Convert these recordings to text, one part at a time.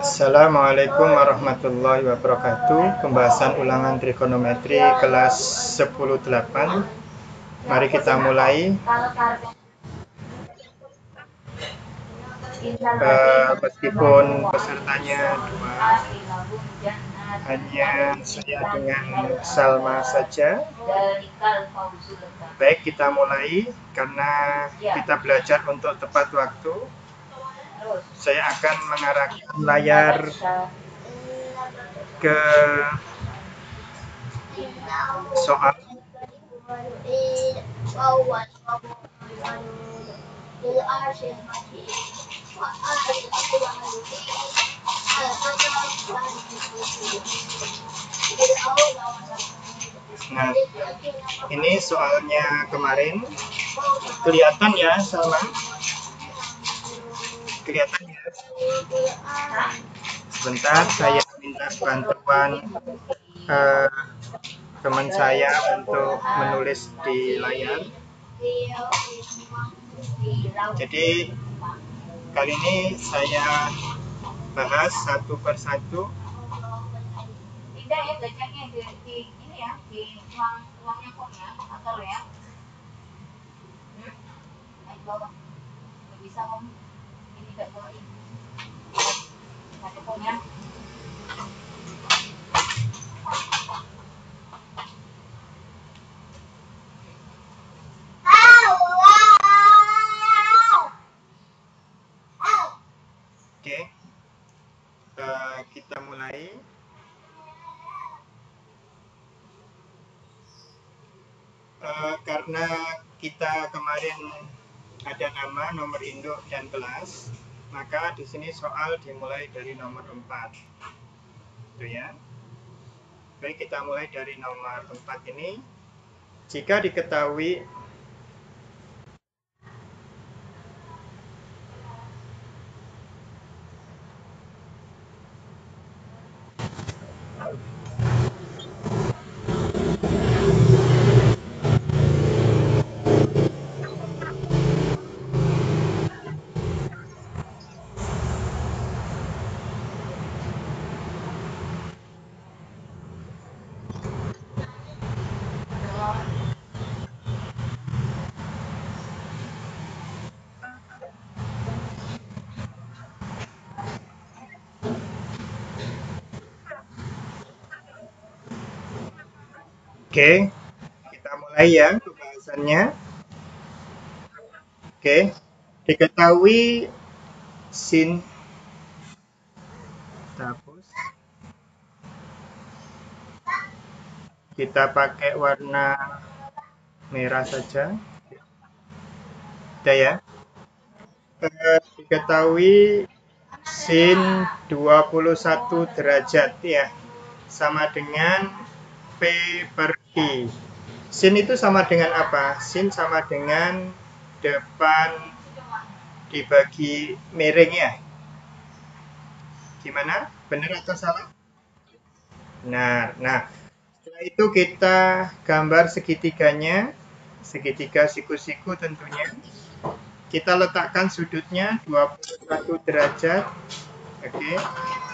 Assalamualaikum warahmatullahi wabarakatuh. Pembahasan ulangan trigonometri kelas 10.8 Mari kita mulai. Uh, Meskipun pesertanya dua Hanya saya dengan Salma saja. Baik kita mulai Karena kita belajar untuk tepat waktu saya akan mengarahkan layar ke soal. Nah, ini soalnya kemarin. Kelihatan ya sama kelihatan ya sebentar saya minta bantuan uh, teman saya untuk menulis di layar. Jadi kali ini saya bahas satu persatu. Tidak ya belajarnya di, di ini ya di ruang ruangnya kok ya? Atau ya? Hmm? bawah. Bisa ngomong tidak boleh punya Oke, uh, kita mulai. Uh, karena kita kemarin ada nama, nomor induk, dan kelas, maka di sini soal dimulai dari nomor 4 itu ya. Baik kita mulai dari nomor 4 ini. Jika diketahui Oke, kita mulai ya pembahasannya. Oke, diketahui sin hapus. Kita pakai warna merah saja. Udah ya. Eh, diketahui sin 21 derajat ya sama dengan P per I. Sin itu sama dengan apa? Sin sama dengan depan dibagi miring ya. Gimana? Benar atau salah? Nah, nah setelah itu kita gambar segitiganya, segitiga siku-siku tentunya. Kita letakkan sudutnya 21 derajat. Oke. Okay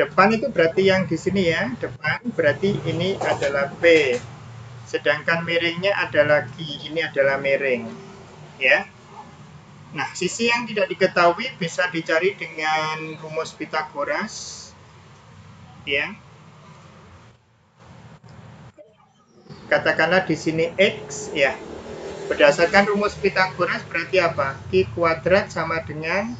depan itu berarti yang di sini ya. Depan berarti ini adalah P sedangkan miringnya adalah Q ini adalah miring. Ya. Nah sisi yang tidak diketahui bisa dicari dengan rumus Pitagoras ya. Katakanlah di sini X ya. Berdasarkan rumus Pitagoras berarti apa? Q kuadrat sama dengan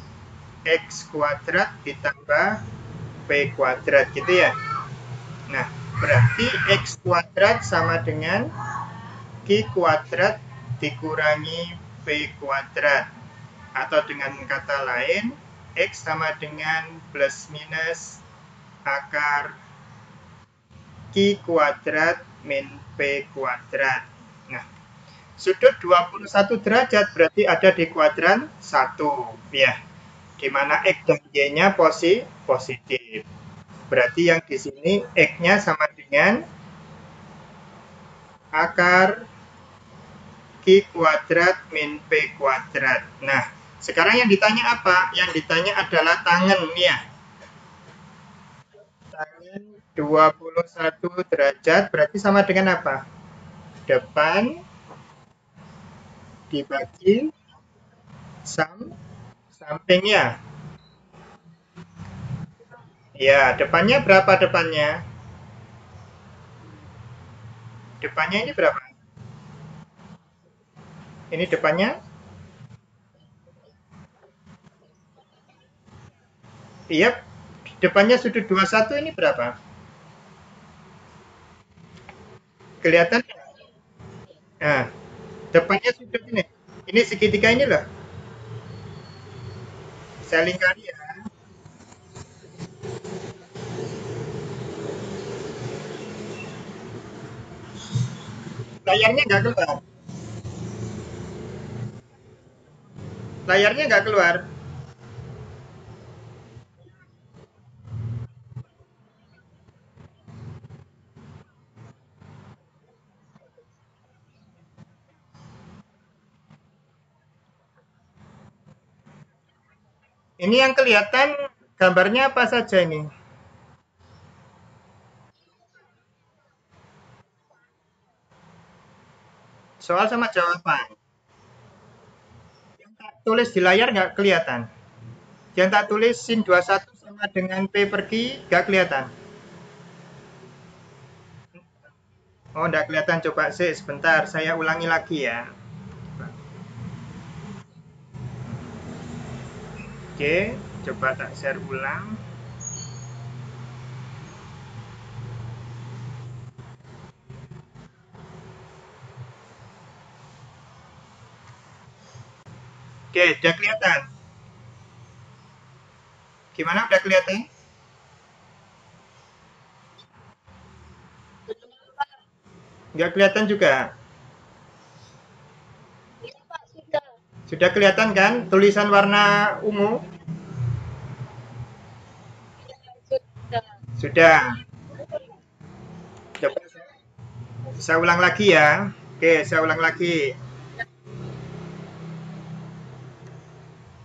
X kuadrat ditambah P kuadrat gitu ya. Nah, berarti X kuadrat sama dengan Q kuadrat dikurangi P kuadrat. Atau dengan kata lain, X sama dengan plus minus akar Q kuadrat min P kuadrat. Nah, sudut 21 derajat berarti ada di kuadran 1. Ya, di mana X dan Y-nya posi positif. Berarti yang di sini X-nya sama dengan akar Q kuadrat min P kuadrat. Nah, Sekarang yang ditanya apa? Yang ditanya adalah tangan ya. Tangan 21 derajat berarti sama dengan apa? Depan dibagi sam sampingnya. Ya, depannya berapa depannya? Depannya ini berapa? Ini depannya? Iya, depannya sudut 21 ini berapa? Kelihatan? Nah, depannya sudut ini. Ini segitiga ini loh. Saya lingkari ya. layarnya nggak keluar layarnya nggak keluar Ini yang kelihatan gambarnya apa saja ini? Soal sama jawaban. Yang tak tulis di layar nggak kelihatan. Yang tak tulis sin 21 sama dengan P pergi nggak kelihatan. Oh, nggak kelihatan. Coba sih sebentar. Saya ulangi lagi ya. Oke, coba tak share ulang. Oke, udah kelihatan. Gimana udah kelihatan? Nggak kelihatan juga. Sudah kelihatan kan tulisan warna ungu? Sudah. Coba saya ulang lagi ya. Oke, saya ulang lagi.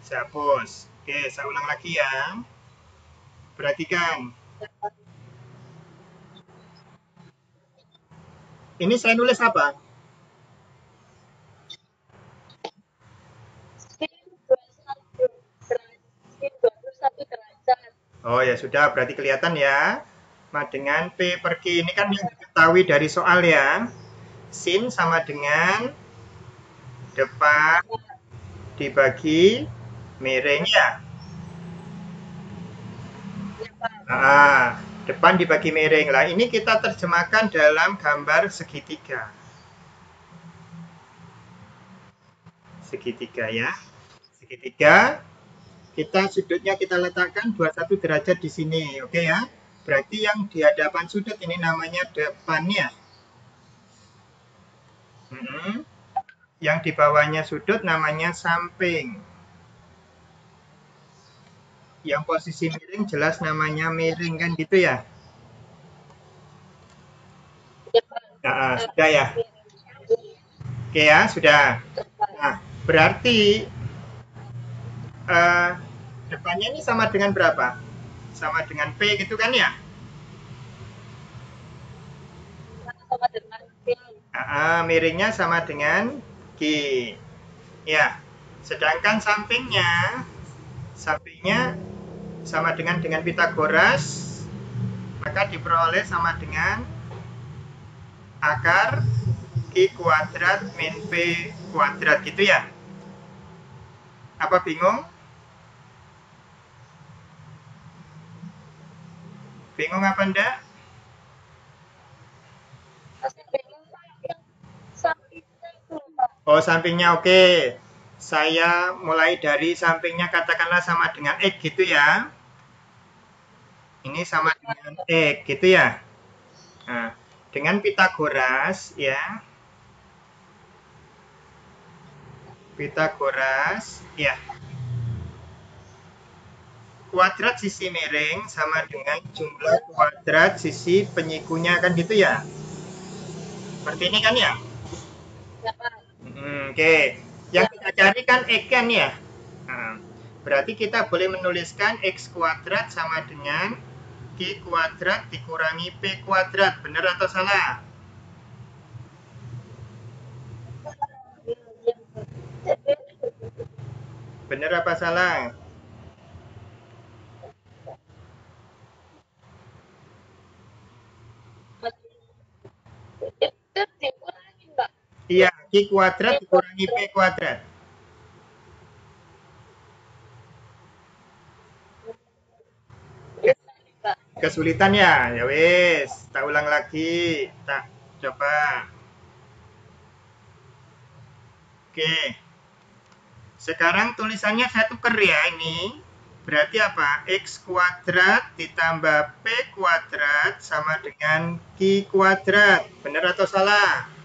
Saya hapus. Oke, saya ulang lagi ya. Perhatikan. Ini saya nulis apa? Oh ya sudah, berarti kelihatan ya. Nah, dengan P pergi ini kan yang diketahui dari soal ya. Sin sama dengan depan dibagi miringnya. Nah, depan dibagi miring. Lah, ini kita terjemahkan dalam gambar segitiga. Segitiga ya. Segitiga. Kita sudutnya kita letakkan 21 derajat di sini, oke ya. Berarti yang di hadapan sudut ini namanya depannya. Hmm. Yang di bawahnya sudut namanya samping yang posisi miring jelas namanya miring kan gitu ya? Nah, sudah ya? Oke ya, sudah. Nah, berarti uh, depannya ini sama dengan berapa? Sama dengan P gitu kan ya? Sama dengan P. Nah, miringnya sama dengan Q. Ya, sedangkan sampingnya, sampingnya sama dengan dengan Pitagoras maka diperoleh sama dengan akar Q kuadrat min P kuadrat gitu ya apa bingung? Bingung apa enggak? Oh sampingnya oke okay. saya mulai dari sampingnya katakanlah sama dengan X gitu ya ini sama dengan X gitu ya nah, dengan Pitagoras ya Pitagoras ya kuadrat sisi miring sama dengan jumlah kuadrat sisi penyikunya kan gitu ya seperti ini kan ya hmm, oke okay. yang kita cari kan X kan ya nah, Berarti kita boleh menuliskan X kuadrat sama dengan Q kuadrat dikurangi P kuadrat. Benar atau salah? Benar apa salah? Iya, Q kuadrat dikurangi P kuadrat. Kesulitan ya? Ya wis, tak ulang lagi. Tak coba. Oke. Sekarang tulisannya saya tuker ya ini. Berarti apa? X kuadrat ditambah P kuadrat sama dengan Q kuadrat. Benar atau salah?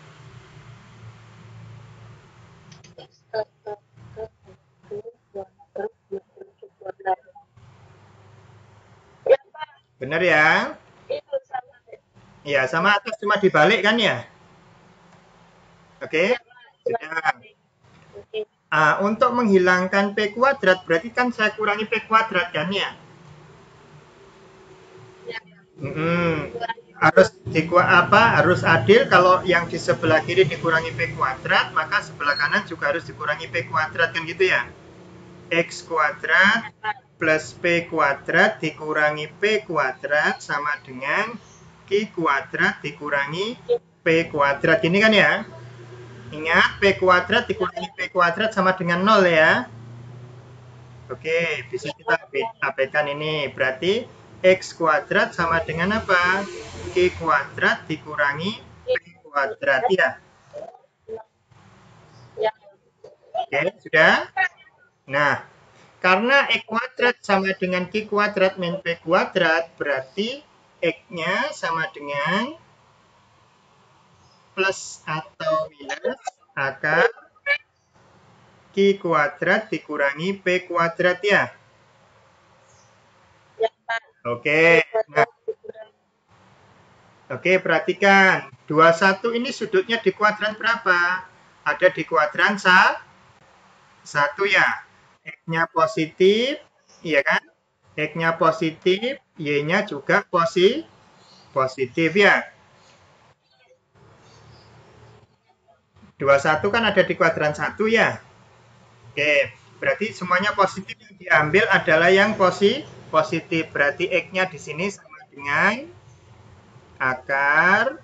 Benar ya? Iya, sama atas cuma dibalik kan ya? Oke, sudah. Ah, untuk menghilangkan P kuadrat, berarti kan saya kurangi P kuadrat kan ya? Mm -hmm. Harus di apa? Harus adil kalau yang di sebelah kiri dikurangi P kuadrat, maka sebelah kanan juga harus dikurangi P kuadrat kan gitu ya? X kuadrat plus P kuadrat dikurangi P kuadrat sama dengan Q kuadrat dikurangi P kuadrat. Ini kan ya? Ingat, P kuadrat dikurangi P kuadrat sama dengan 0 ya. Oke, bisa kita abaikan ini. Berarti X kuadrat sama dengan apa? Q kuadrat dikurangi P kuadrat ya. Oke, sudah? Nah, karena X kuadrat sama dengan Q kuadrat min P kuadrat, berarti X-nya sama dengan plus atau minus akar Q kuadrat dikurangi P kuadrat ya. Oke. Nah. Oke, perhatikan. 21 ini sudutnya di kuadran berapa? Ada di kuadran sa 1 ya. X-nya positif, iya kan? X-nya positif, Y-nya juga posi positif ya. 21 kan ada di kuadran 1 ya. Oke, berarti semuanya positif yang diambil adalah yang posi positif. Berarti X-nya di sini sama dengan akar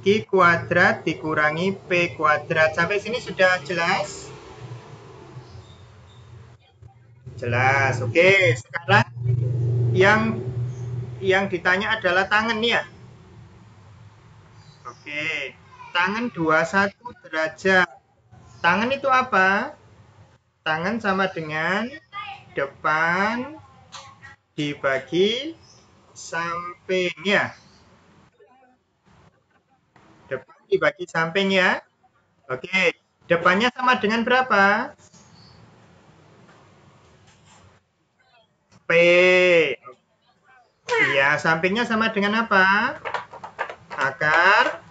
Q kuadrat dikurangi P kuadrat. Sampai sini sudah jelas? Jelas. Oke, sekarang yang yang ditanya adalah tangan ya. Oke, tangan 21 derajat. Tangan itu apa? Tangan sama dengan depan dibagi samping ya. Depan dibagi samping ya. Oke, depannya sama dengan berapa? P. Iya, sampingnya sama dengan apa? Akar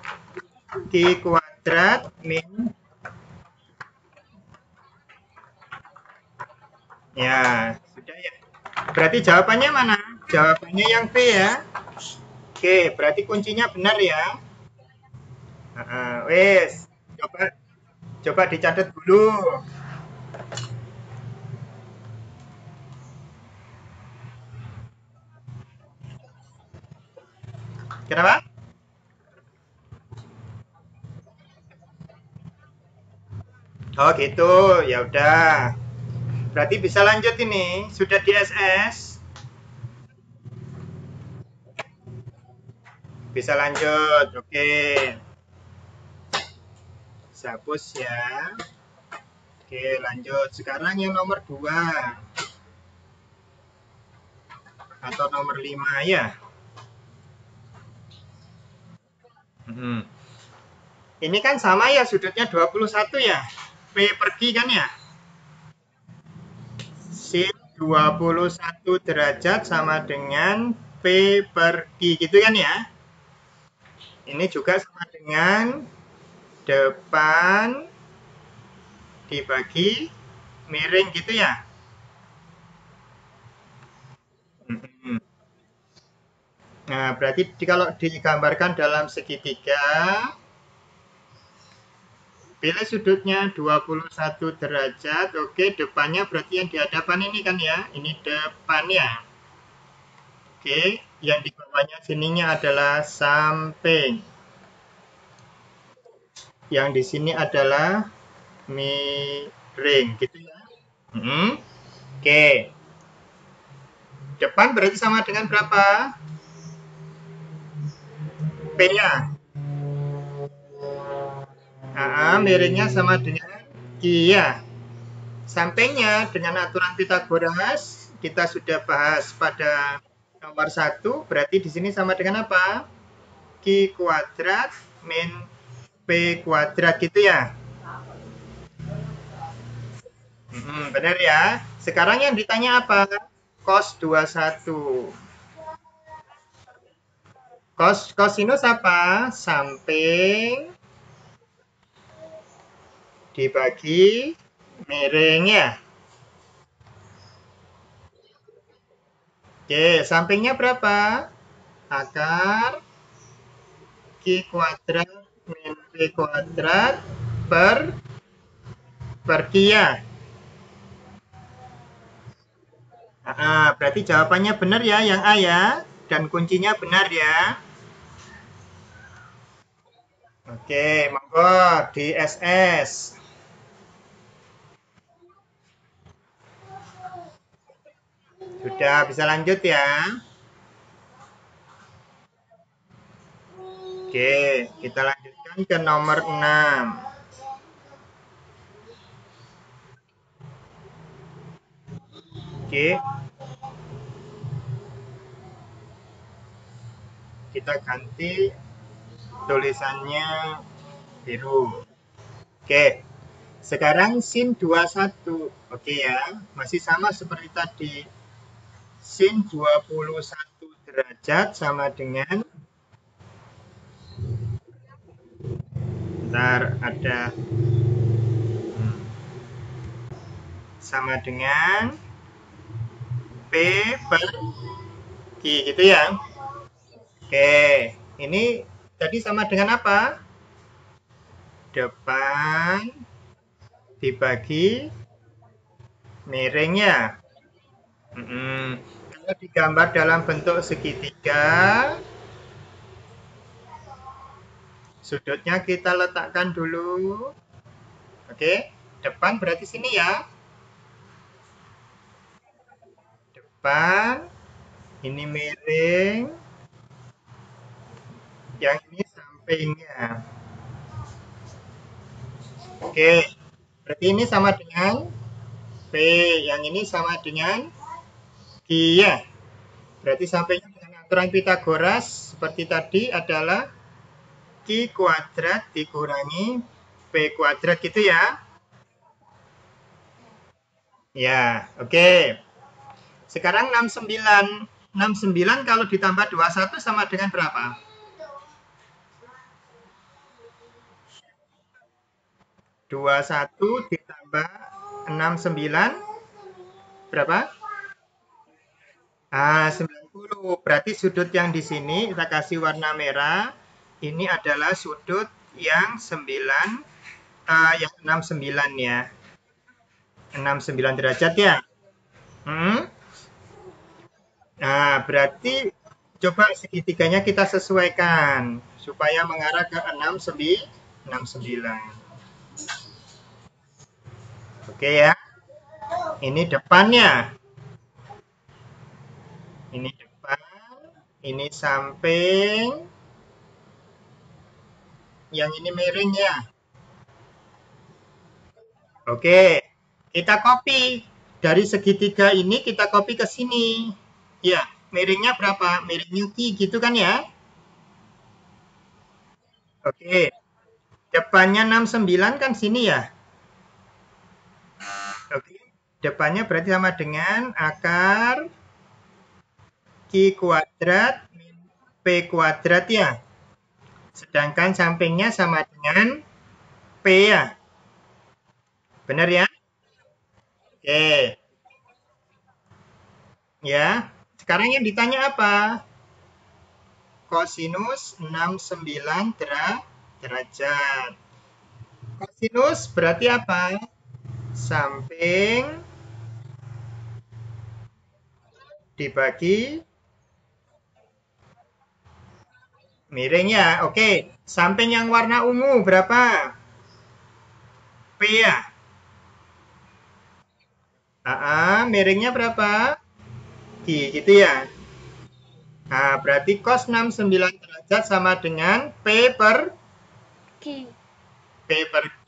Q kuadrat min Ya, sudah ya. Berarti jawabannya mana? Jawabannya yang P ya. Oke, berarti kuncinya benar ya. Nah, wes, coba coba dicatat dulu. Kenapa? Oh gitu, ya udah. Berarti bisa lanjut ini. Sudah di SS? Bisa lanjut, oke. Hapus ya. Oke, lanjut. Sekarang yang nomor 2. Atau nomor 5 ya. Hmm. Ini kan sama ya sudutnya 21 ya. P pergi kan ya. Sin 21 derajat sama dengan P pergi gitu kan ya. Ini juga sama dengan depan dibagi miring gitu ya. Nah, berarti kalau digambarkan dalam segitiga, pilih sudutnya 21 derajat. Oke, depannya berarti yang di hadapan ini kan ya. Ini depannya. Oke, yang di bawahnya sininya adalah samping. Yang di sini adalah miring, gitu ya. Hmm. Oke. Depan berarti sama dengan berapa? P-nya. Nah, miringnya sama dengan iya. Sampingnya dengan aturan Pitagoras kita sudah bahas pada nomor satu. Berarti di sini sama dengan apa? Q kuadrat min P kuadrat gitu ya. Hmm, benar ya. Sekarang yang ditanya apa? Cos 21. Cos kosinus apa? Samping dibagi miringnya. Oke, sampingnya berapa? Akar Q kuadrat min P kuadrat per per Kia. Nah, berarti jawabannya benar ya yang A ya. Dan kuncinya benar ya. Oke, monggo di SS. Sudah bisa lanjut ya. Oke, kita lanjutkan ke nomor 6. Oke. Kita ganti tulisannya biru. Oke. Sekarang sin 21. Oke ya. Masih sama seperti tadi sin 21 derajat sama dengan ntar ada hmm, sama dengan P per Q gitu ya oke ini tadi sama dengan apa depan dibagi miringnya hmm digambar dalam bentuk segitiga. Sudutnya kita letakkan dulu. Oke, depan berarti sini ya. Depan, ini miring. Yang ini sampingnya. Oke, berarti ini sama dengan P. Yang ini sama dengan Iya. Berarti sampainya dengan aturan Pitagoras seperti tadi adalah Q kuadrat dikurangi P kuadrat gitu ya. Ya, oke. Sekarang 69. 69 kalau ditambah 21 sama dengan berapa? Dua satu ditambah enam sembilan berapa? Ah, 90. Berarti sudut yang di sini kita kasih warna merah. Ini adalah sudut yang 9 uh, yang 69 ya. 69 derajat ya. Hmm? Nah, berarti coba segitiganya kita sesuaikan supaya mengarah ke 69. Oke ya. Ini depannya ini depan, ini samping, yang ini miring ya. Oke, kita copy. Dari segitiga ini kita copy ke sini. Ya, miringnya berapa? Miringnya Q gitu kan ya? Oke. Depannya 69 kan sini ya? Oke. Depannya berarti sama dengan akar Q kuadrat P kuadrat ya. Sedangkan sampingnya sama dengan P ya. Benar ya? Oke. Ya. Sekarang yang ditanya apa? kosinus 69 derajat. Kosinus berarti apa? Samping dibagi miring ya. Oke, samping yang warna ungu berapa? P ya. AA, miringnya berapa? Q, gitu ya. Nah, berarti cos 69 derajat sama dengan P per Q. P per Q.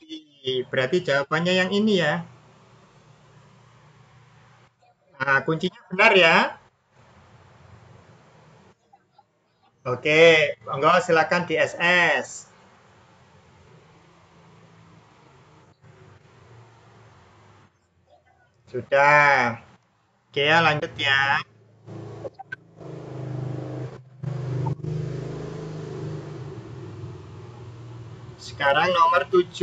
Berarti jawabannya yang ini ya. Nah, kuncinya benar ya. Oke, monggo silakan di SS. Sudah. Oke ya, lanjut ya. Sekarang nomor 7.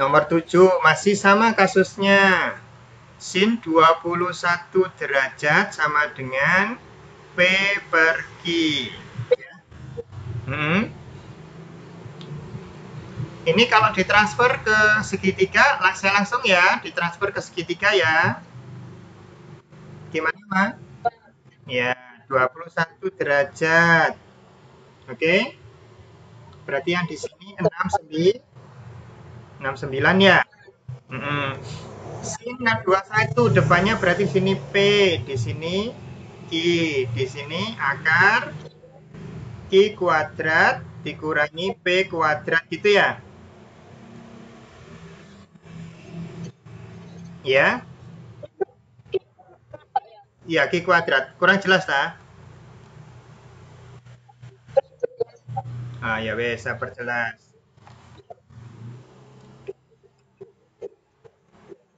Nomor 7 masih sama kasusnya. Sin 21 derajat sama dengan P per Q. Hmm. Ini kalau ditransfer ke segitiga, saya langsung ya, ditransfer ke segitiga ya. Gimana, Ma? Ya, 21 derajat. Oke. Berarti yang di sini 69, 69 ya. Mm -mm. Sin 21 depannya berarti sini P, di sini Q, di sini akar Q kuadrat dikurangi P kuadrat gitu ya. Ya. Ya, Q kuadrat. Kurang jelas tak? Ah, ya wes, saya perjelas.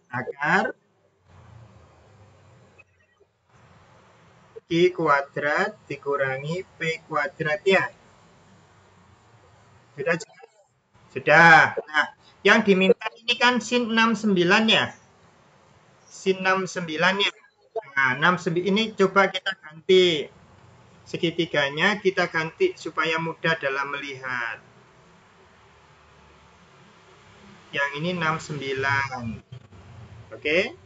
Akar Q kuadrat dikurangi P kuadrat ya. Sudah Sudah. Nah, yang diminta ini kan sin 69 ya sin 69 ya. Nah, 69 ini coba kita ganti segitiganya kita ganti supaya mudah dalam melihat. Yang ini 69. Oke.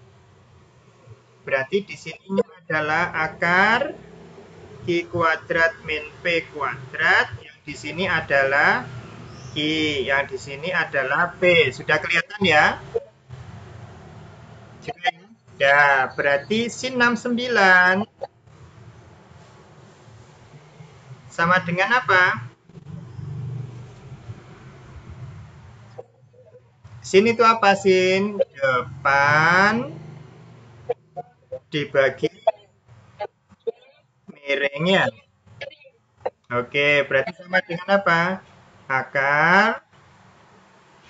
Berarti di sini adalah akar Q kuadrat min P kuadrat. Yang di sini adalah Q. Yang di sini adalah P. Sudah kelihatan ya? Ya, berarti sin 69 sama dengan apa? Sin itu apa, Sin? Depan dibagi miringnya. Oke, berarti sama dengan apa? Akar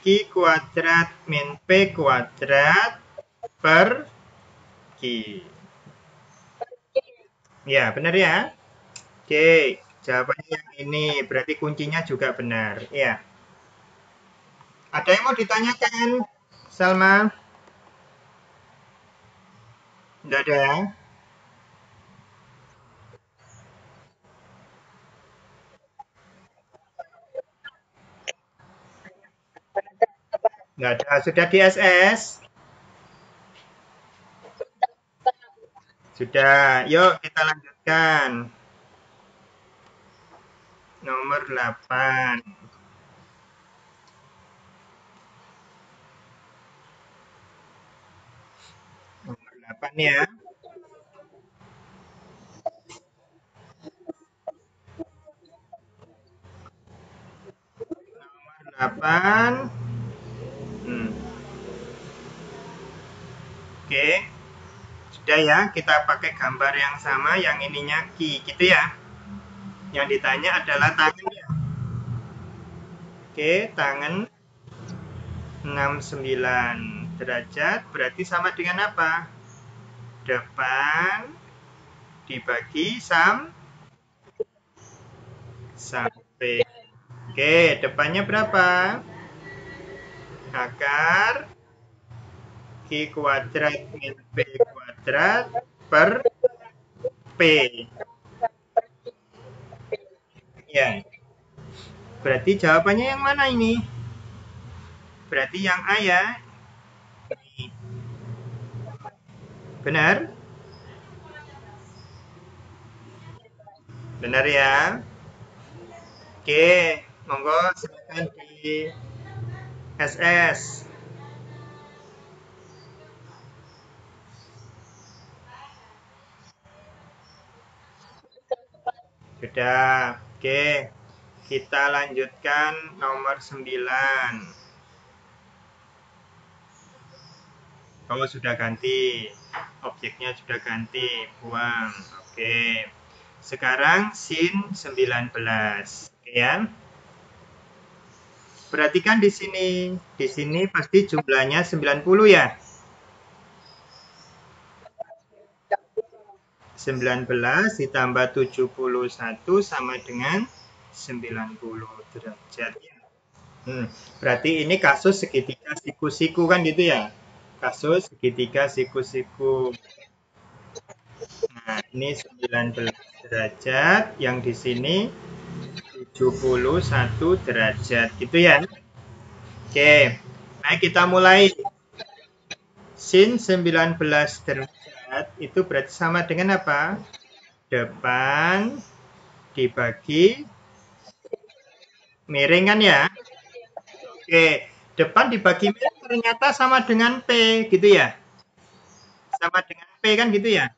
Q kuadrat min P kuadrat per Ya, benar ya? Oke, jawabannya yang ini. Berarti kuncinya juga benar. Ya. Ada yang mau ditanyakan, Salma? Tidak ada ya? Tidak ada. Sudah di SS? Sudah, yuk kita lanjutkan. Nomor 8. Nomor 8 ya. Nomor 8. Hmm. Oke. Okay. Sudah ya, kita pakai gambar yang sama, yang ininya Ki, gitu ya. Yang ditanya adalah tangan ya. Oke, tangan 69 derajat, berarti sama dengan apa? Depan dibagi sam sampai. Oke, depannya berapa? Akar Q kuadrat min P kuadrat per P. Ya. Berarti jawabannya yang mana ini? Berarti yang A ya. Benar? Benar ya? Oke, monggo silakan di SS. Sudah. Oke. Kita lanjutkan nomor 9. Oh, sudah ganti. Objeknya sudah ganti. Buang. Oke. Sekarang sin 19. Oke ya. Perhatikan di sini. Di sini pasti jumlahnya 90 ya. 19 ditambah 71 sama dengan 90 derajat. Hmm, berarti ini kasus segitiga siku-siku kan gitu ya? Kasus segitiga siku-siku. Nah, ini 19 derajat, yang di sini 71 derajat gitu ya. Oke, baik kita mulai. Sin 19 derajat itu berarti sama dengan apa? Depan dibagi miring kan ya? Oke, depan dibagi miring ternyata sama dengan P gitu ya? Sama dengan P kan gitu ya?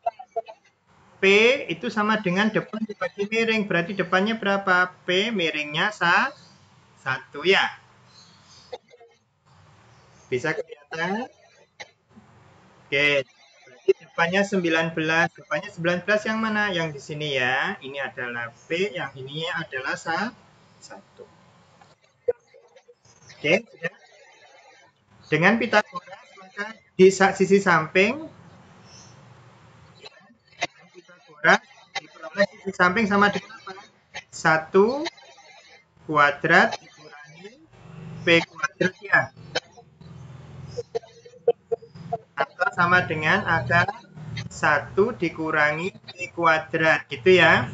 itu sama dengan depan dibagi miring. Berarti depannya berapa? P miringnya sa satu ya. Bisa kelihatan? Oke. Depannya 19. Depannya 19 yang mana? Yang di sini ya. Ini adalah P, yang ini adalah sa satu. Oke, Dengan Pitagoras maka di sisi samping kuadrat diperoleh sisi samping sama dengan apa? 1 kuadrat dikurangi P kuadrat ya. Atau sama dengan akar 1 dikurangi P kuadrat gitu ya.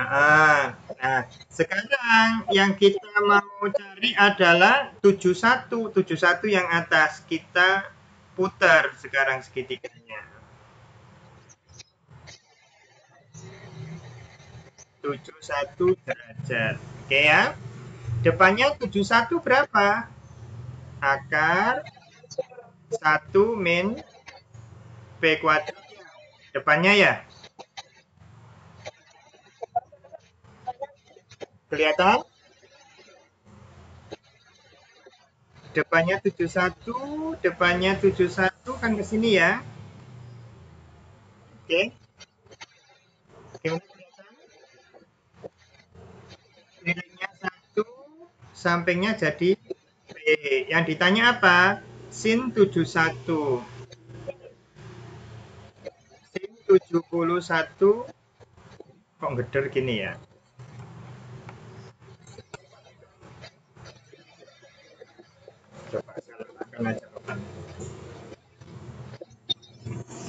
Nah, nah, sekarang yang kita mau cari adalah 71. 71 yang atas. Kita putar sekarang segitiganya. 71 derajat. Oke ya. Depannya 71 berapa? Akar 1 min P kuadrat. Depannya ya. Kelihatan? Depannya 71, depannya 71 kan ke sini ya. Oke. Oke nilainya satu sampingnya jadi Yang ditanya apa? Sin 71. Sin 71 kok geder gini ya? Coba saya letakkan aja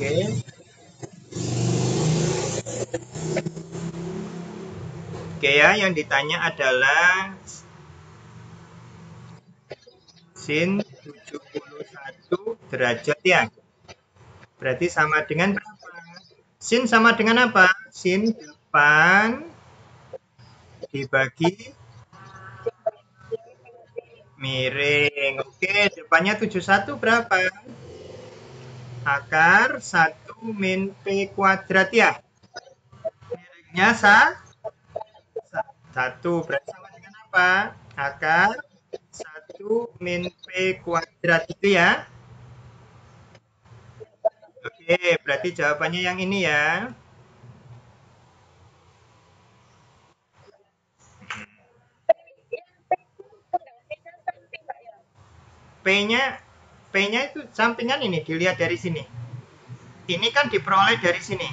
Oke. Oke ya, yang ditanya adalah sin 71 derajat ya. Berarti sama dengan berapa? Sin sama dengan apa? Sin depan dibagi miring. Oke, depannya 71 berapa? Akar 1 min P kuadrat ya. Miringnya sah satu berarti sama dengan apa? Akar satu min P kuadrat itu ya. Oke, berarti jawabannya yang ini ya. P-nya P-nya itu sampingan ini dilihat dari sini. Ini kan diperoleh dari sini.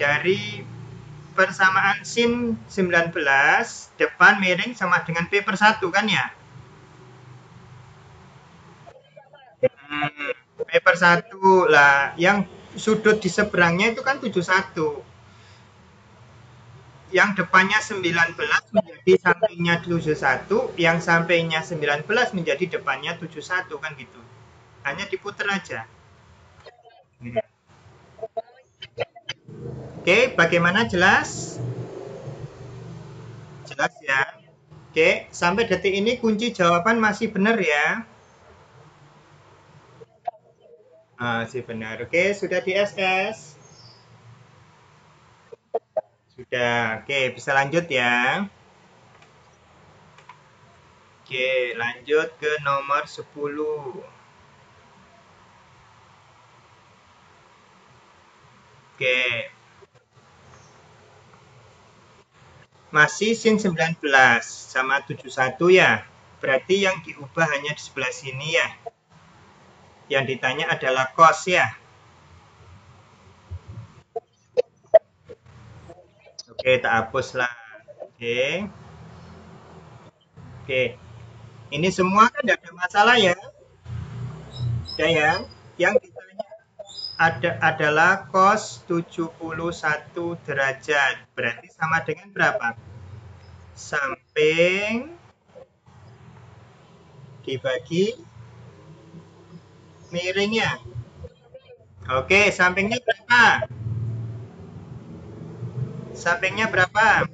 Dari persamaan sin 19 depan miring sama dengan P per 1 kan ya? P per 1 lah. Yang sudut di seberangnya itu kan 71. Yang depannya 19 menjadi sampingnya 71, yang sampingnya 19 menjadi depannya 71 kan gitu. Hanya diputar aja. Oke, bagaimana jelas? Jelas ya. Oke, sampai detik ini kunci jawaban masih benar ya. Masih benar. Oke, sudah di SS. Sudah. Oke, bisa lanjut ya. Oke, lanjut ke nomor 10. Oke. Masih sin 19 sama 71 ya. Berarti yang diubah hanya di sebelah sini ya. Yang ditanya adalah kos ya. Oke, tak hapus lah. Oke. Oke. Ini semua kan tidak ada masalah ya. Ya ya. Yang ditanya ada adalah cos 71 derajat. Berarti sama dengan berapa? Samping dibagi miringnya. Oke, sampingnya berapa? Sampingnya berapa?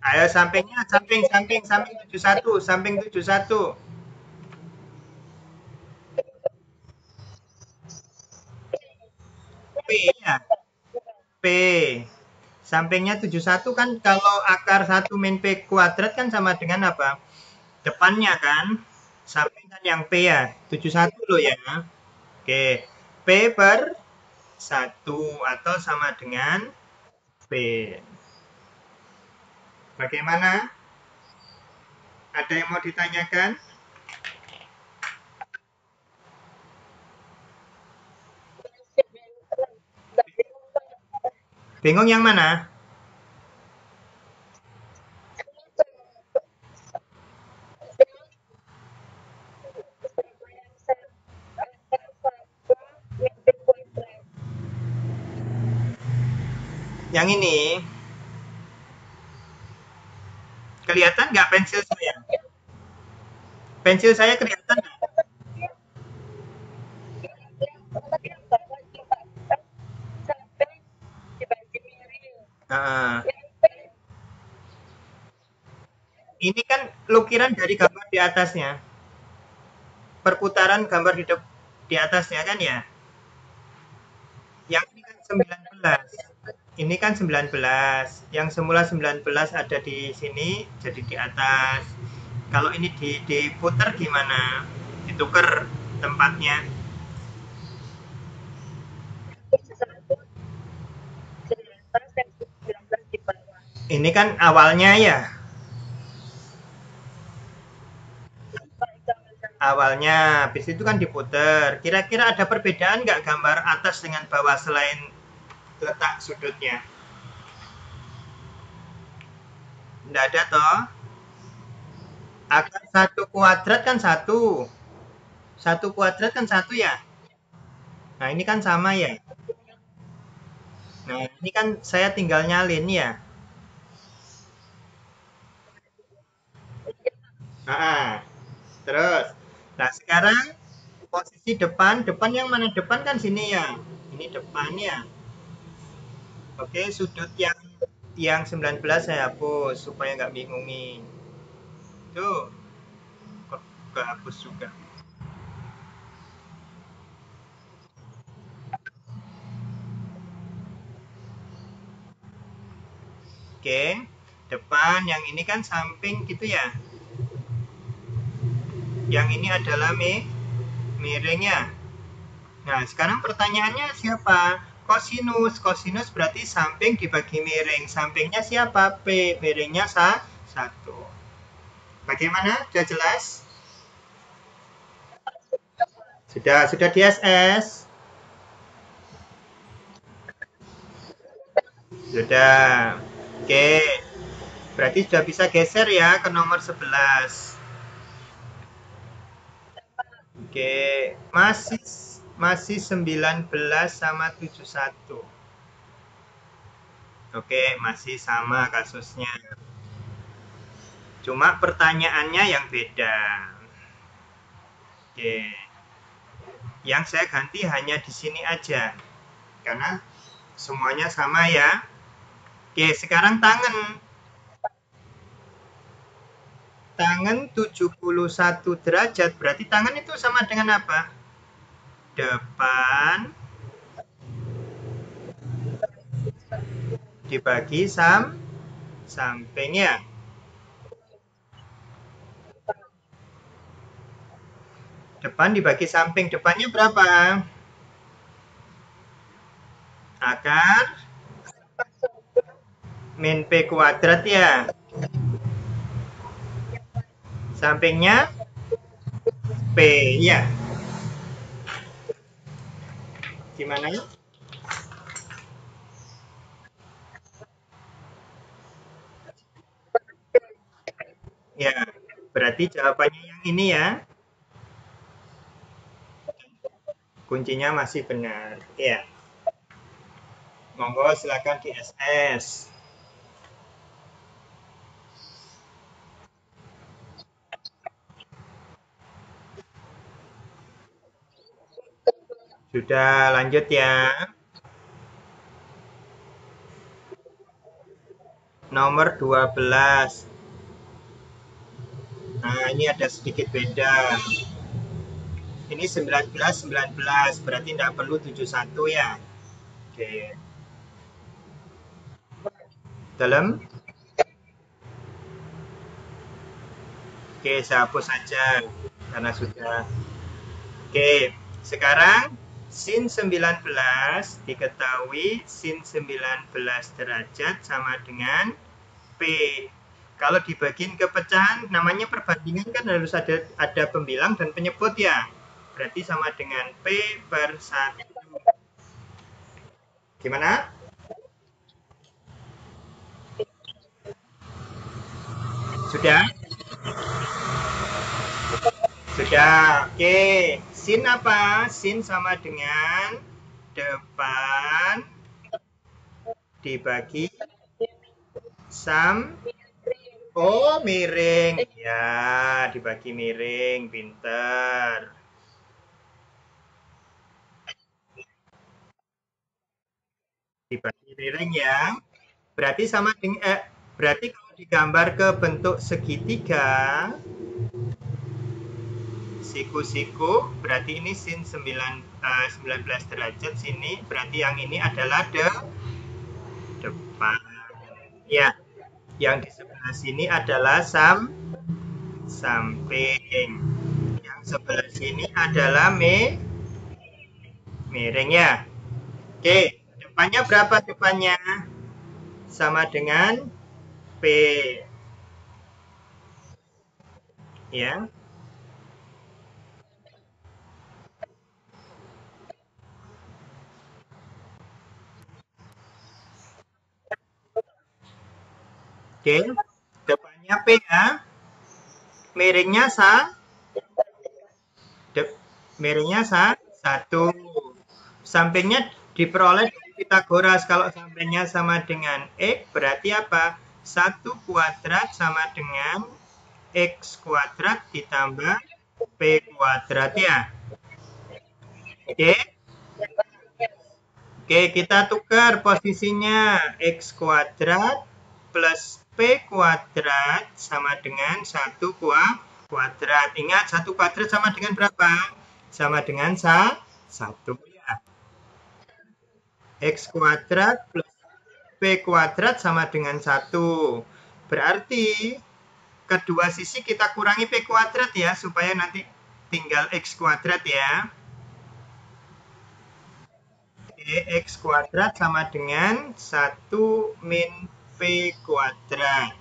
Ayo sampingnya, samping, samping, samping 71, samping 71. P ya. P. Sampingnya 71 kan kalau akar 1 min P kuadrat kan sama dengan apa? Depannya kan samping kan yang P ya 71 loh ya. Oke P per 1 atau sama dengan P. Bagaimana? Ada yang mau ditanyakan? Bingung yang mana yang ini kelihatan nggak pensil saya? Pensil saya kelihatan nggak? Nah, ini kan lukiran dari gambar di atasnya. Perputaran gambar di, di atasnya kan ya. Yang ini kan 19 ini kan 19 yang semula 19 ada di sini jadi di atas. Kalau ini di, diputar gimana? Ditukar tempatnya. Ini kan awalnya ya? Awalnya habis itu kan diputar kira-kira ada perbedaan nggak gambar atas dengan bawah selain letak sudutnya. Tidak ada toh. Akar satu kuadrat kan satu. Satu kuadrat kan satu ya. Nah ini kan sama ya. Nah ini kan saya tinggal nyalin ya. Nah, terus. Nah sekarang posisi depan, depan yang mana depan kan sini ya. Ini depan ya. Oke, sudut yang yang 19 saya hapus supaya nggak bingungin. Tuh, kok hapus juga. Oke, depan yang ini kan samping gitu ya. Yang ini adalah mi miringnya. Nah, sekarang pertanyaannya siapa? Kosinus. Kosinus berarti samping dibagi miring. Sampingnya siapa? P. Miringnya sa satu. Bagaimana? Sudah jelas? Sudah, sudah di SS? Sudah. Oke. Berarti sudah bisa geser ya ke nomor 11. Oke, masih masih 19 sama 71. Oke, masih sama kasusnya. Cuma pertanyaannya yang beda. Oke. Yang saya ganti hanya di sini aja. Karena semuanya sama ya. Oke, sekarang tangan. Tangan 71 derajat, berarti tangan itu sama dengan apa? Depan dibagi sam sampingnya. Depan dibagi samping. Depannya berapa? Akar min P kuadrat ya. Sampingnya P ya. Gimana ya? Ya, berarti jawabannya yang ini ya. Kuncinya masih benar. Ya. Monggo silakan di SS. Sudah lanjut ya. Nomor 12. Nah, ini ada sedikit beda. Ini 19 19 berarti tidak perlu 71 ya. Oke. Dalam Oke, saya hapus saja karena sudah. Oke, sekarang sin 19 diketahui sin 19 derajat sama dengan P kalau dibagiin ke pecahan, namanya perbandingan kan harus ada ada pembilang dan penyebut ya. Berarti sama dengan P per 1. Gimana? Sudah? Sudah. Oke. Sin apa? Sin sama dengan depan dibagi sam Oh, miring. Ya, dibagi miring, pinter. Dibagi miring ya. Berarti sama dengan eh, berarti kalau digambar ke bentuk segitiga siku-siku berarti ini sin 9 uh, 19 derajat sini berarti yang ini adalah de depan. Ya. Yang di sebelah sini adalah sam samping. Yang sebelah sini adalah me miring ya. Oke, depannya berapa depannya? Sama dengan P. Ya. Oke, depannya P ya. Miringnya sa. De, miringnya sa satu. Sampingnya diperoleh dari Pitagoras. Kalau sampingnya sama dengan X, berarti apa? Satu kuadrat sama dengan X kuadrat ditambah P kuadrat ya. Oke. Oke, kita tukar posisinya X kuadrat plus P kuadrat sama dengan 1 kuadrat. Ingat, 1 kuadrat sama dengan berapa? Sama dengan 1 ya. X kuadrat plus P kuadrat sama dengan 1. Berarti kedua sisi kita kurangi P kuadrat ya, supaya nanti tinggal X kuadrat ya. X kuadrat sama dengan 1 min P kuadrat.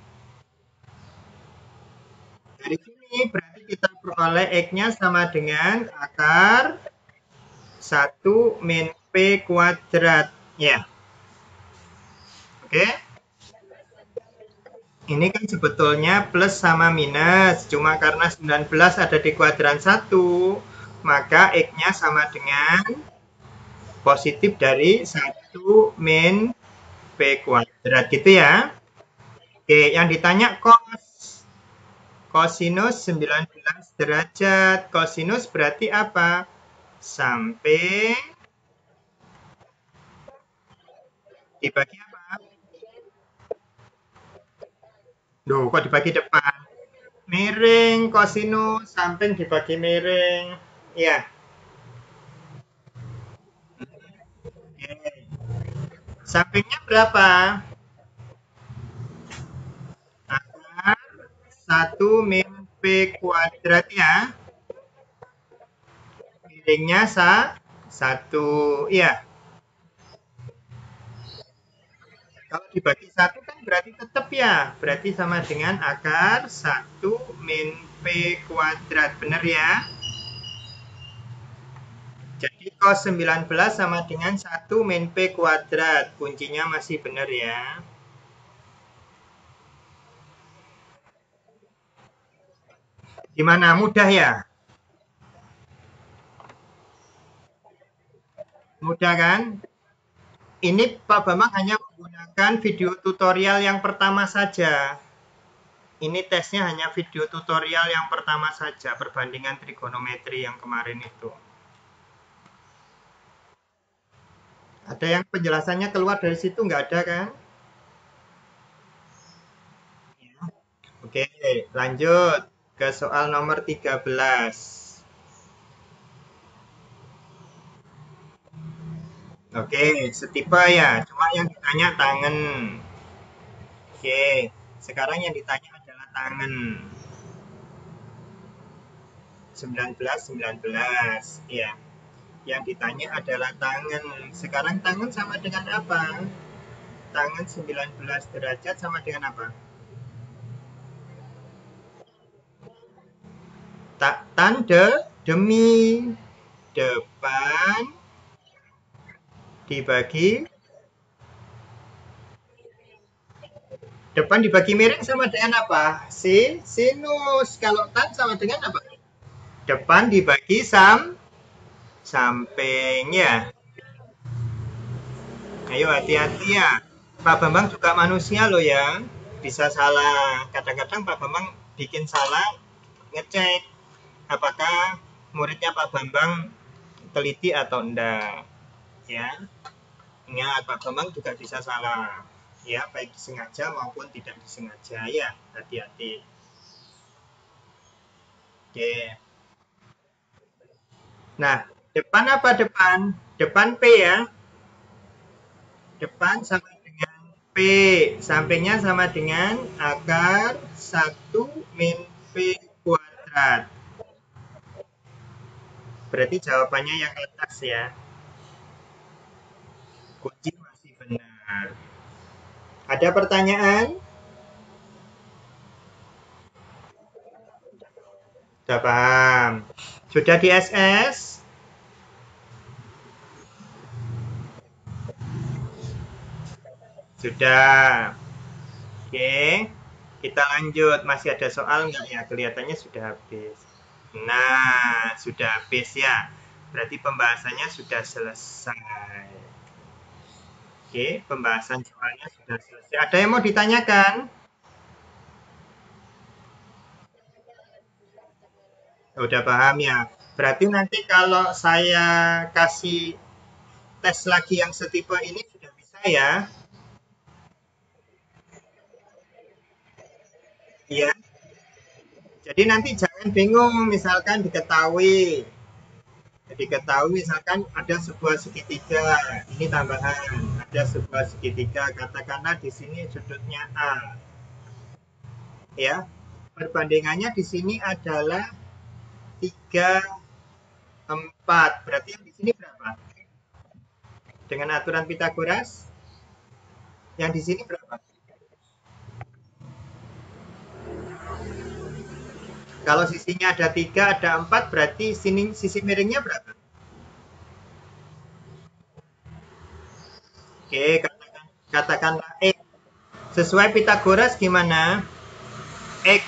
Dari sini berarti kita peroleh X-nya sama dengan akar 1 min P kuadrat. Ya. Oke. Ini kan sebetulnya plus sama minus. Cuma karena 19 ada di kuadran 1, maka X-nya sama dengan positif dari 1 min P kuadrat gitu ya. Oke, yang ditanya cos. Kosinus 19 derajat. Kosinus berarti apa? Samping dibagi apa? Duh, kok dibagi depan? Miring, kosinus, samping dibagi miring. Ya. Sampingnya berapa? Akar 1 min P kuadrat ya. Miringnya sa 1. Ya. Kalau dibagi satu kan berarti tetap ya. Berarti sama dengan akar 1 min P kuadrat. Benar ya? Cos 19 sama dengan 1 min P kuadrat. Kuncinya masih benar ya. Gimana? Mudah ya? Mudah kan? Ini Pak Bambang hanya menggunakan video tutorial yang pertama saja. Ini tesnya hanya video tutorial yang pertama saja, perbandingan trigonometri yang kemarin itu. Ada yang penjelasannya keluar dari situ nggak ada kan? Oke, lanjut ke soal nomor 13. Oke, setipe ya, cuma yang ditanya tangan. Oke, sekarang yang ditanya adalah tangan. 19 19 ya yang ditanya adalah tangan. Sekarang tangan sama dengan apa? Tangan 19 derajat sama dengan apa? Tak tanda demi depan dibagi depan dibagi miring sama dengan apa? Si sinus. Kalau tan sama dengan apa? Depan dibagi sam sampingnya. Ayo hati-hati ya. Pak Bambang juga manusia loh ya. Bisa salah. Kadang-kadang Pak Bambang bikin salah ngecek apakah muridnya Pak Bambang teliti atau enggak. Ya. Ingat Pak Bambang juga bisa salah. Ya, baik disengaja maupun tidak disengaja ya. Hati-hati. Oke. Nah, Depan apa depan? Depan P ya. Depan sama dengan P. Sampingnya sama dengan akar 1 min P kuadrat. Berarti jawabannya yang atas ya. Kunci masih benar. Ada pertanyaan? Sudah paham. Sudah di SS? Sudah. Oke. Kita lanjut. Masih ada soal nggak ya? Kelihatannya sudah habis. Nah, sudah habis ya. Berarti pembahasannya sudah selesai. Oke, pembahasan soalnya sudah selesai. Ada yang mau ditanyakan? Udah paham ya? Berarti nanti kalau saya kasih tes lagi yang setipe ini sudah bisa ya? Iya. Jadi nanti jangan bingung, misalkan diketahui. Diketahui misalkan ada sebuah segitiga, ini tambahan. Ada sebuah segitiga, katakanlah di sini sudutnya A. Ya. Perbandingannya di sini adalah 3 4. Berarti yang di sini berapa? Dengan aturan Pitagoras yang di sini berapa? Kalau sisinya ada tiga, ada empat, berarti sini sisi miringnya berapa? Oke, katakan, katakanlah X. Sesuai Pitagoras gimana? X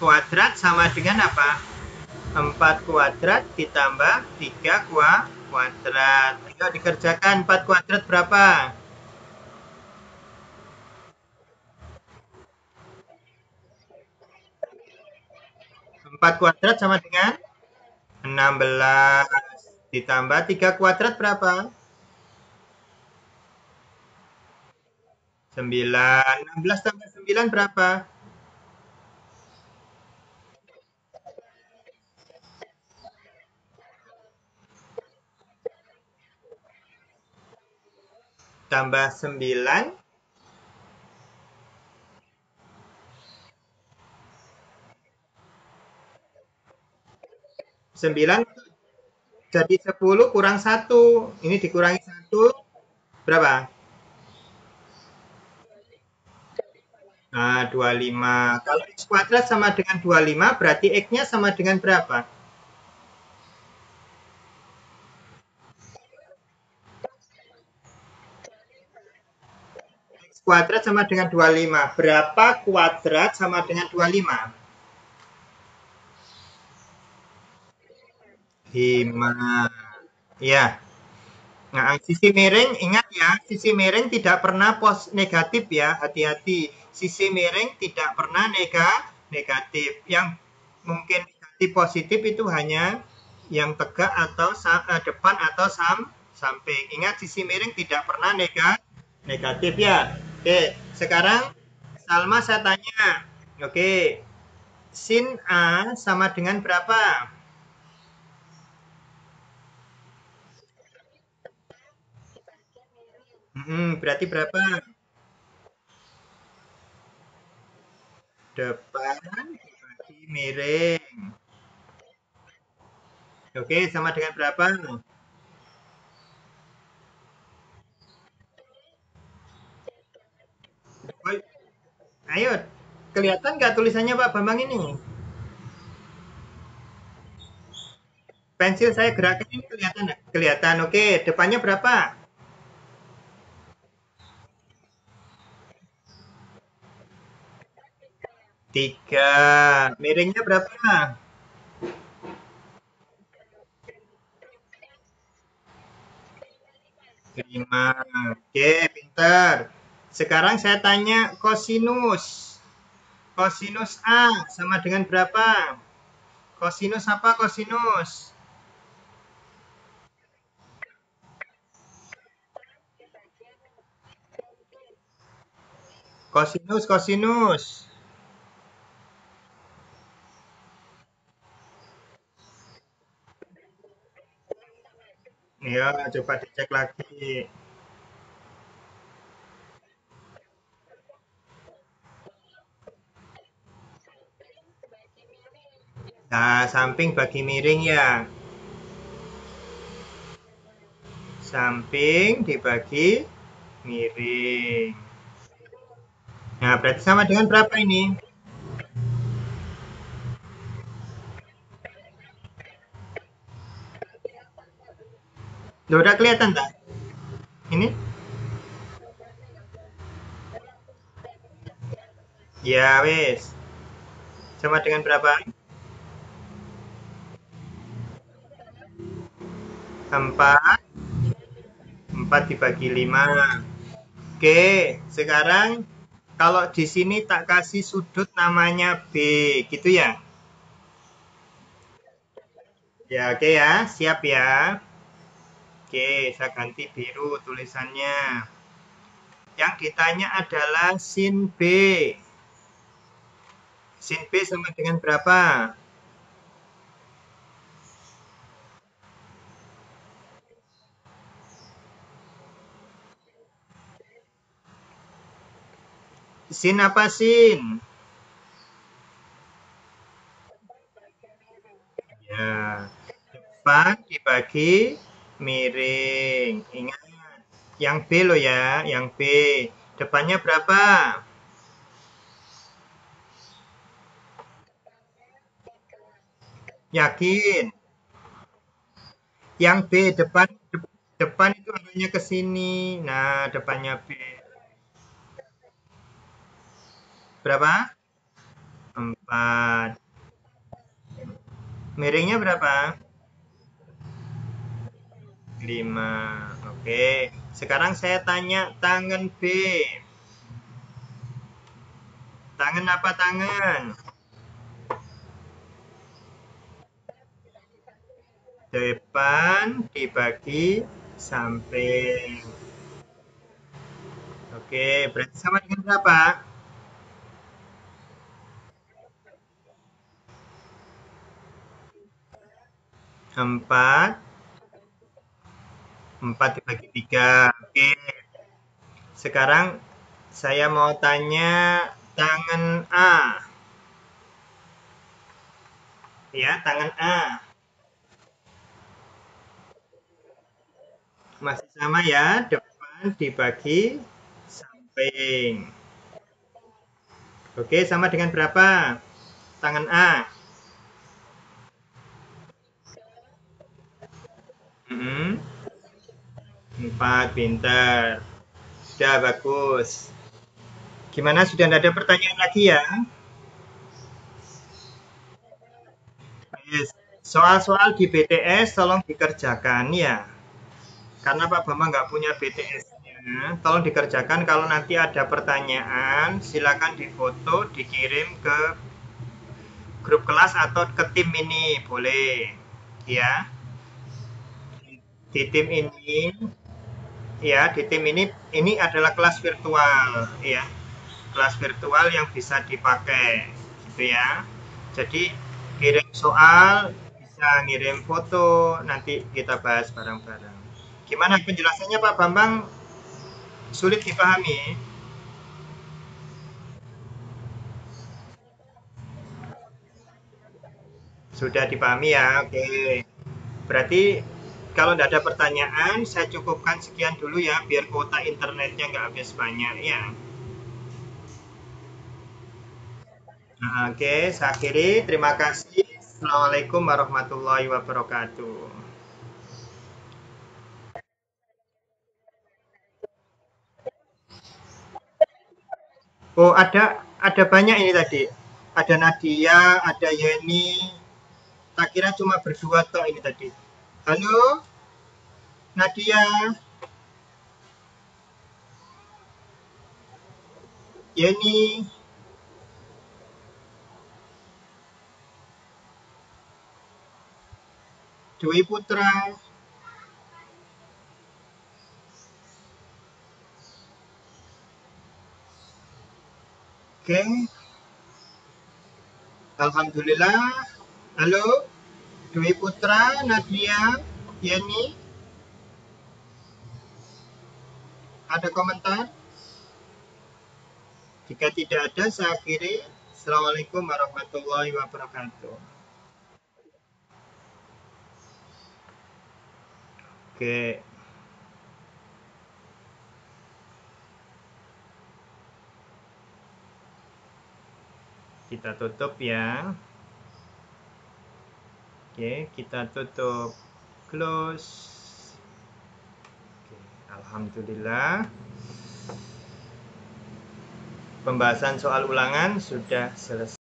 kuadrat sama dengan apa? 4 kuadrat ditambah 3 kuadrat. Ayo dikerjakan 4 kuadrat berapa? 4 kuadrat sama dengan 16. Ditambah 3 kuadrat berapa? 9. 16 tambah 9 berapa? Tambah 9 9 jadi 10 kurang 1. Ini dikurangi 1. Berapa? Nah, 25. Kalau X kuadrat sama dengan 25, berarti X-nya sama dengan berapa? X kuadrat sama dengan 25. Berapa kuadrat sama dengan 25? 5. Ya. Nah, sisi miring, ingat ya, sisi miring tidak pernah pos negatif ya, hati-hati. Sisi miring tidak pernah nega, negatif. Yang mungkin negatif positif itu hanya yang tegak atau uh, depan atau sam, samping. Ingat sisi miring tidak pernah nega, negatif ya. Oke, sekarang Salma saya tanya. Oke, sin A sama dengan berapa? Hmm, berarti berapa? Depan dibagi miring. Oke, sama dengan berapa? Ayo, kelihatan nggak tulisannya Pak Bambang ini? Pensil saya gerakan ini kelihatan Kelihatan, oke. Depannya berapa? Tiga. Miringnya berapa? Lima. Oke, pintar. Sekarang saya tanya kosinus. Kosinus A sama dengan berapa? Kosinus apa kosinus? Kosinus, kosinus. Ya, coba dicek lagi. Nah, samping bagi miring ya. Samping dibagi miring. Nah, berarti sama dengan berapa ini? Loh, udah kelihatan tak? Ini? Ya, wes. Sama dengan berapa? 4. 4 dibagi 5. Oke, sekarang kalau di sini tak kasih sudut namanya B, gitu ya? Ya, oke ya. Siap ya. Oke, saya ganti biru tulisannya. Yang ditanya adalah sin B. Sin B sama dengan berapa? Sin apa sin? Ya, depan dibagi miring. Ingat, yang B lo ya, yang B. Depannya berapa? Yakin? Yang B depan depan itu arahnya ke sini. Nah, depannya B. Berapa? 4. Miringnya berapa? 5. Oke. Sekarang saya tanya tangan B. Tangan apa tangan? Depan dibagi samping. Oke, berarti sama dengan berapa? Empat. Empat dibagi tiga. Oke. Sekarang saya mau tanya tangan A. Ya, tangan A. Masih sama ya, depan dibagi samping. Oke, sama dengan berapa? Tangan A. Hmm. Empat, pinter. Sudah bagus. Gimana, sudah tidak ada pertanyaan lagi ya? Soal-soal di BTS tolong dikerjakan ya. Karena Pak Bambang nggak punya BTS-nya, tolong dikerjakan. Kalau nanti ada pertanyaan, silakan difoto, dikirim ke grup kelas atau ke tim ini, boleh. Ya. Di tim ini, ya, di tim ini, ini adalah kelas virtual, ya. Kelas virtual yang bisa dipakai, gitu ya. Jadi, kirim soal, bisa ngirim foto, nanti kita bahas bareng-bareng. Gimana penjelasannya Pak Bambang? Sulit dipahami? Sudah dipahami ya? Oke. Berarti kalau tidak ada pertanyaan, saya cukupkan sekian dulu ya, biar kuota internetnya nggak habis banyak ya. Nah, oke, saya akhiri. Terima kasih. Assalamualaikum warahmatullahi wabarakatuh. Oh, ada ada banyak ini tadi. Ada Nadia, ada Yeni. Tak kira cuma berdua toh ini tadi. Halo? Nadia? Yeni? Dwi Putra? Oke. Alhamdulillah. Halo. Dwi Putra, Nadia, Yeni. Ada komentar? Jika tidak ada, saya akhiri. Assalamualaikum warahmatullahi wabarakatuh. Oke. kita tutup ya oke kita tutup close. Oke, Alhamdulillah. Pembahasan soal ulangan sudah selesai